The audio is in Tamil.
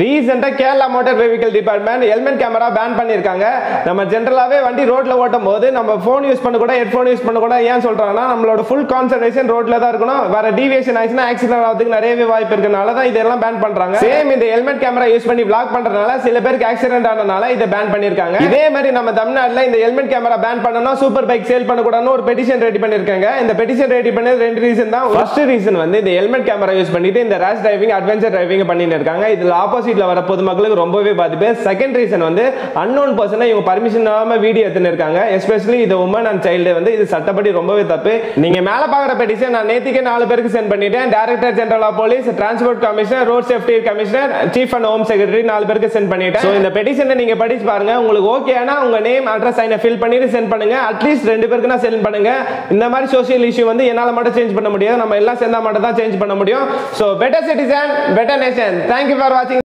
ரீசெண்டாக Kerala motor vehicle department helmet camera ban பண்ணியிருக்காங்க. நம்ம ஜென்ரலாகவே வண்டி ரோட்டில் ஓட்டும் போது நம்ம ஃபோன் யூஸ் பண்ண கூட ஹெட்ஃபோன் யூஸ் பண்ண கூட ஏன் சொல்கிறாங்கன்னா நம்மளோட ஃபுல் கான்சன்ட்ரேஷன் ரோட்டில் தான் இருக்கணும். வேற டீவியேஷன் ஆயிடுச்சுன்னா ஆக்சிடென்ட் ஆகிறதுக்கு நிறையவே வாய்ப்பு இருக்கனால தான் இதெல்லாம் பேன் பண்ணுறாங்க சேம் இந்த ஹெல்மெட் கேமரா யூஸ் பண்ணி பிளாக் பண்ணுறதுனால சில பேருக்கு ஆக்சிடென்ட் ஆனதுனால இதை பேன் பண்ணியிருக்காங்க. இதே மாதிரி நம்ம தமிழ்நாட்டில் இந்த ஹெல்மெட் கேமரா பேன் பண்ணணும் சூப்பர் பைக் சேல் பண்ணக்கூடாதுன்னு ஒரு பெட்டிஷன் ரெடி பண்ணியிருக்காங்க. இந்த பெட்டிஷன் ரெடி பண்ணது ரெண்டு ரீசன் தான். ஃபர்ஸ்ட் ரீசன் வந்து இந்த ஹெல்மெட் கேமரா யூஸ் பண்ணிட்டு இந்த ரேஷ் டிரைவிங் அட்வென்ச்சர் டிரைவிங் பண்ணிட்டு இருக்காங்க. ஆப்போசிட் ஆப்போசிட்ல வர பொதுமக்களுக்கு ரொம்பவே பாதிப்பு. செகண்ட் ரீசன் வந்து அன்னோன் பர்சனை இவங்க பர்மிஷன் இல்லாம வீடியோ எடுத்துன்னு இருக்காங்க. எஸ்பெஷலி இது உமன் அண்ட் சைல்டு வந்து இது சட்டப்படி ரொம்பவே தப்பு. நீங்க மேல பாக்குற பெட்டிஷன் நான் நேத்திக்கே நாலு பேருக்கு சென்ட் பண்ணிட்டேன். Director general of police transport commissioner road safety commissioner chief and home secretary நாலு பேருக்கு சென்ட் பண்ணிட்டேன். So, இந்த பெட்டிஷனை நீங்க படிச்சு பாருங்க. உங்களுக்கு ஓகேனா உங்க நேம் அட்ரஸ் சைனை ஃபில் பண்ணிட்டு சென்ட் பண்ணுங்க. அட்லீஸ்ட் ரெண்டு பேருக்கு நான் சென்ட் பண்ணுங்க. இந்த மாதிரி சோசியல் இஷ்யூ வந்து என்னால மட்டும் சேஞ்ச் பண்ண முடியாது. நம்ம எல்லாம் சேர்ந்தா மட்டும் தான் சேஞ்ச் பண்ண முடியும். So better citizen better nation thank you for வாட்சிங்